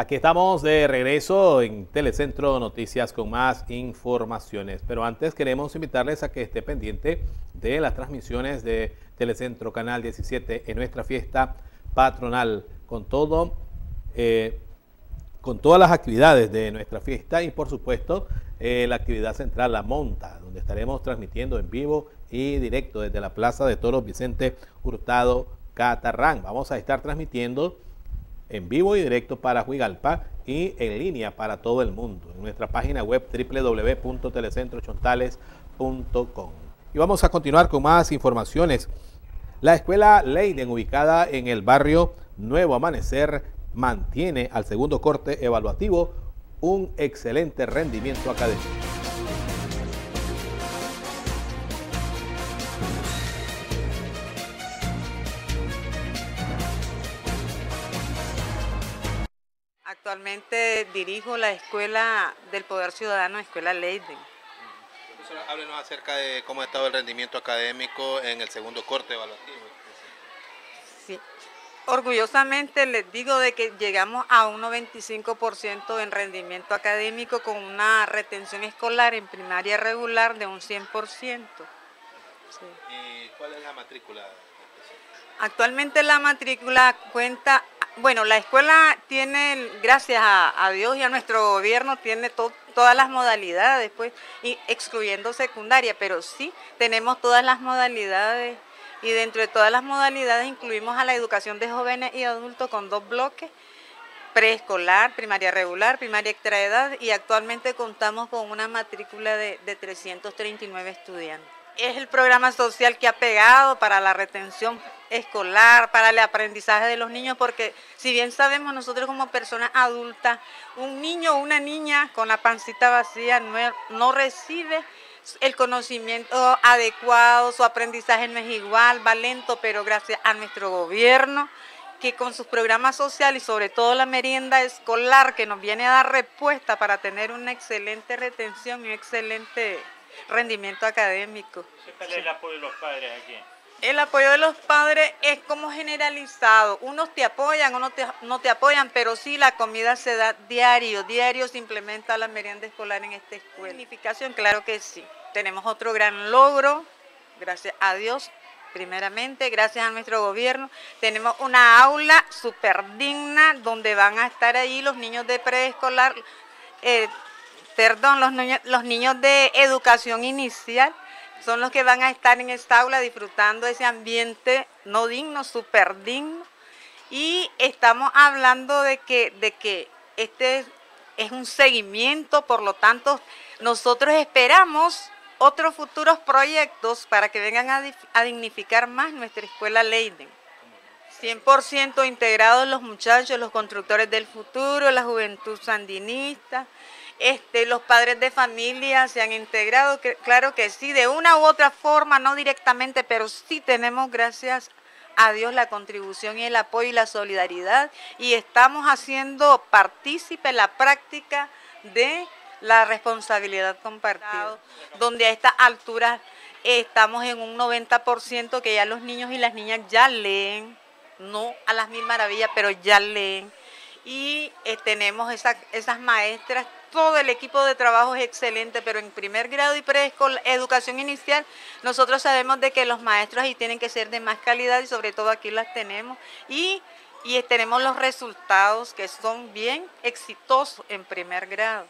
Aquí estamos de regreso en Telecentro Noticias con más informaciones. Pero antes queremos invitarles a que esté pendiente de las transmisiones de Telecentro Canal 17 en nuestra fiesta patronal con todo, eh, con todas las actividades de nuestra fiesta y por supuesto eh, la actividad central, la monta, donde estaremos transmitiendo en vivo y directo desde la Plaza de Toros Vicente Hurtado Catarrán. Vamos a estar transmitiendo en vivo y directo para Huigalpa y en línea para todo el mundo en nuestra página web www.telecentrochontales.com. Y vamos a continuar con más informaciones. La escuela Leiden, ubicada en el barrio Nuevo Amanecer, mantiene al segundo corte evaluativo un excelente rendimiento académico. Actualmente dirijo la Escuela del Poder Ciudadano, Escuela Leiden. Profesora, háblenos acerca de cómo ha estado el rendimiento académico en el segundo corte evaluativo. Sí. Orgullosamente les digo de que llegamos a un 95% en rendimiento académico con una retención escolar en primaria regular de un 100%. Sí. ¿Y cuál es la matrícula? Actualmente la matrícula cuenta bueno, la escuela tiene, gracias a, Dios y a nuestro gobierno, tiene todas las modalidades, pues, excluyendo secundaria, pero sí tenemos todas las modalidades y dentro de todas las modalidades incluimos a la educación de jóvenes y adultos con dos bloques, preescolar, primaria regular, primaria extraedad y actualmente contamos con una matrícula de, de 339 estudiantes. Es el programa social que ha pegado para la retención escolar, para el aprendizaje de los niños, porque si bien sabemos nosotros como personas adultas, un niño o una niña con la pancita vacía no, recibe el conocimiento adecuado, su aprendizaje no es igual, va lento, pero gracias a nuestro gobierno, que con sus programas sociales y sobre todo la merienda escolar que nos viene a dar respuesta para tener una excelente retención y un excelente rendimiento académico. ¿Qué tal el apoyo de los padres aquí? El apoyo de los padres es como generalizado. Unos te apoyan, unos no te apoyan, pero sí la comida se da diario. Diario se implementa la merienda escolar en esta escuela. Unificación, claro que sí. Tenemos otro gran logro, gracias a Dios, primeramente, gracias a nuestro gobierno. Tenemos una aula súper digna donde van a estar ahí los niños de preescolar, eh, perdón, los niños, de educación inicial son los que van a estar en esta aula disfrutando ese ambiente no digno, súper digno. Y estamos hablando de que, este es un seguimiento, por lo tanto, nosotros esperamos otros futuros proyectos para que vengan a, dignificar más nuestra escuela Leiden. 100% integrados los muchachos, los constructores del futuro, la juventud sandinista, este, los padres de familia se han integrado, claro que sí, de una u otra forma, no directamente, pero sí tenemos, gracias a Dios, la contribución y el apoyo y la solidaridad y estamos haciendo partícipe la práctica de la responsabilidad compartida, donde a estas alturas estamos en un 90% que ya los niños y las niñas ya leen, no a las mil maravillas, pero ya leen. Y eh, tenemos esas maestras todo el equipo de trabajo es excelente, pero en primer grado y preescolar, educación inicial, nosotros sabemos de que los maestros ahí tienen que ser de más calidad y sobre todo aquí las tenemos. Y, y tenemos los resultados que son bien exitosos en primer grado.